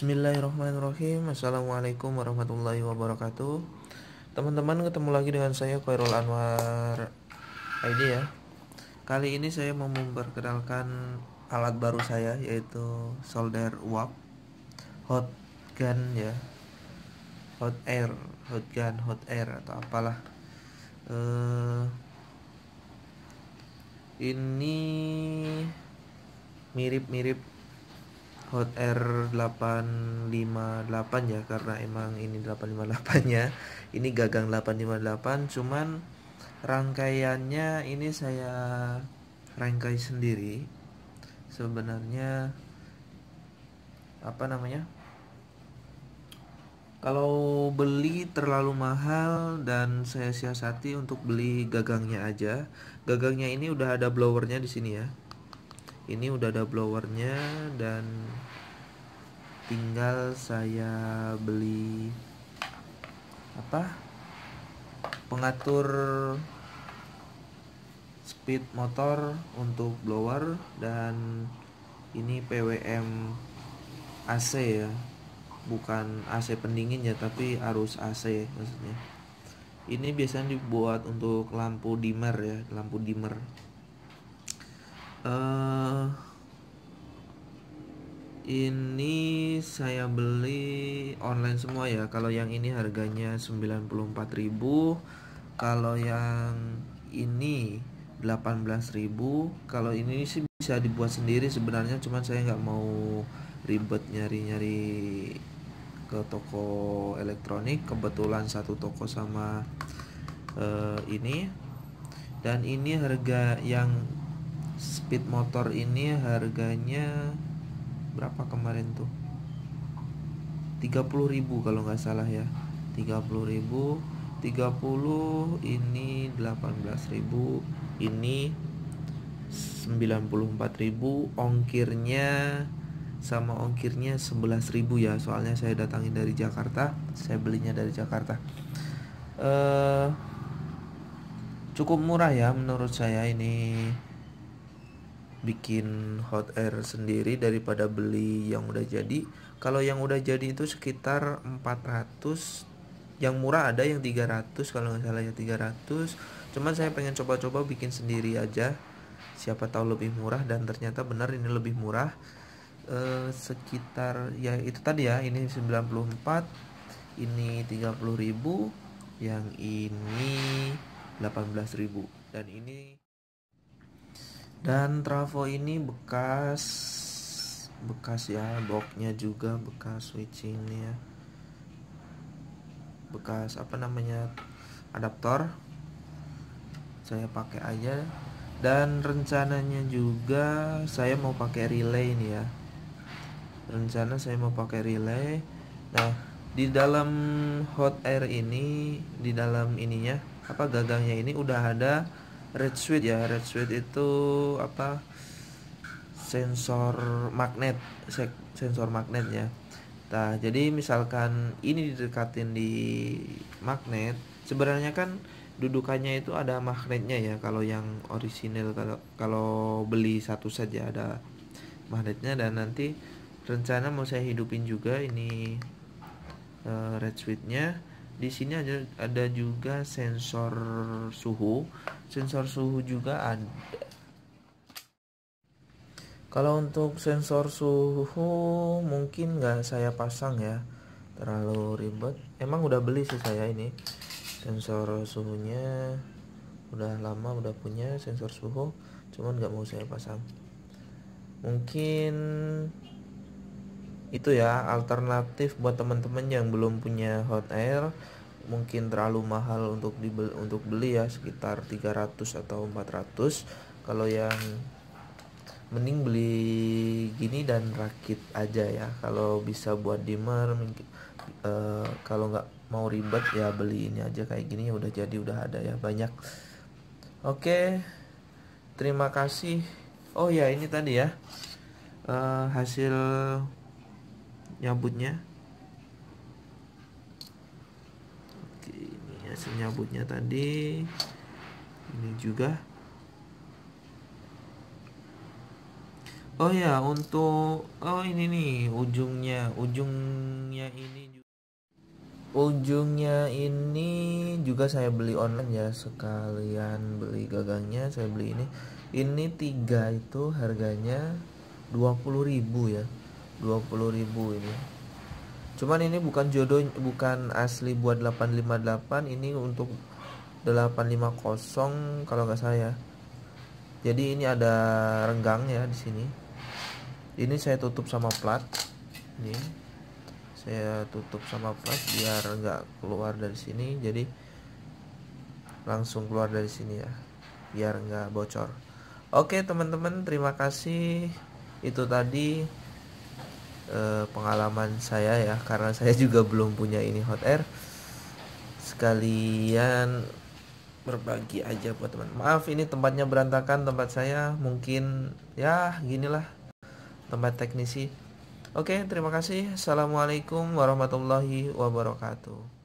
Bismillahirrahmanirrahim. Assalamualaikum warahmatullahi wabarakatuh. Teman-teman ketemu lagi dengan saya Khairul Anwar. ID ya. Kali ini saya mau memperkenalkan alat baru saya yaitu solder uap. Hot gun ya. Hot air hot gun hot air atau apalah. Uh, ini mirip-mirip Hot Air 858 ya karena emang ini 858 nya ini gagang 858 cuman rangkaiannya ini saya rangkai sendiri. Sebenarnya apa namanya? Kalau beli terlalu mahal dan saya siasati untuk beli gagangnya aja gagangnya ini udah ada blowernya di sini ya ini udah ada blowernya dan tinggal saya beli apa? Pengatur speed motor untuk blower dan ini PWM AC ya. Bukan AC pendingin ya tapi arus AC maksudnya. Ini biasanya dibuat untuk lampu dimmer ya lampu dimmer uh, ini saya beli online semua ya. Kalau yang ini harganya 94.000 kalau yang ini 18.000 kalau ini sih bisa dibuat sendiri sebenarnya cuman saya nggak mau ribet nyari-nyari ke toko elektronik. Kebetulan satu toko sama uh, ini. Dan ini harga yang speed motor ini harganya berapa kemarin tuh? 30.000 kalau nggak salah ya. 30.000 30 ini 18.000 ini 94.000 ongkirnya sama ongkirnya 11.000 ya. Soalnya saya datangin dari Jakarta. Saya belinya dari Jakarta. Uh, cukup murah ya menurut saya ini bikin hot air sendiri daripada beli yang udah jadi. Kalau yang udah jadi itu sekitar 400 yang murah ada yang 300 kalau nggak salah ya 300 cuman saya pengen coba-coba bikin sendiri aja. Siapa tahu lebih murah dan ternyata benar ini lebih murah. E, sekitar ya itu tadi ya ini 94 ini 30.000 yang ini 18.000 dan ini dan trafo ini bekas bekas ya boxnya juga bekas switchingnya bekas apa namanya adaptor. Saya pakai aja. Dan rencananya juga saya mau pakai relay ini ya. Rencana saya mau pakai relay. Nah di dalam hot air ini di dalam ininya apa gagangnya ini udah ada red switch. Ya red switch itu apa sensor magnet sensor magnet ya. Nah jadi misalkan ini didekatin di magnet sebenarnya kan dudukannya itu ada magnetnya ya. Kalau yang orisinil kalau kalau beli satu saja ada magnetnya. Dan nanti rencana mau saya hidupin juga ini uh, red switchnya di sini ada ada juga sensor suhu. Sensor suhu juga ada kalau untuk sensor suhu mungkin nggak saya pasang ya. Terlalu ribet. Emang udah beli sih saya ini. Sensor suhunya udah lama udah punya sensor suhu cuman nggak mau saya pasang. Mungkin itu ya alternatif buat teman-teman yang belum punya hot air mungkin terlalu mahal untuk dibeli untuk beli ya sekitar 300 atau 400 kalau yang mending beli gini dan rakit aja ya. Kalau bisa buat dimmer uh, kalau nggak mau ribet ya beli ini aja kayak gini ya udah jadi udah ada ya banyak. Oke terima kasih. Oh ya ini tadi ya uh, hasil nyabutnya. Oke ini hasil nyabutnya tadi. Ini juga. Oh ya untuk oh ini nih ujungnya ujungnya ini ujungnya ini juga saya beli online ya sekalian beli gagangnya saya beli ini. Ini tiga itu harganya 20.000 ya 20.000 ini. Cuman ini bukan jodoh bukan asli buat 858 ini untuk 850 kalau nggak saya jadi ini ada renggang ya di sini. Ini saya tutup sama plat. Ini saya tutup sama plat biar nggak keluar dari sini. Jadi langsung keluar dari sini ya biar nggak bocor. Oke teman-teman terima kasih. Itu tadi eh, pengalaman saya ya karena saya juga belum punya ini hot air. Sekalian berbagi aja buat teman. Maaf ini tempatnya berantakan tempat saya mungkin ya ginilah tempat teknisi. Oke terima kasih. Assalamualaikum warahmatullahi wabarakatuh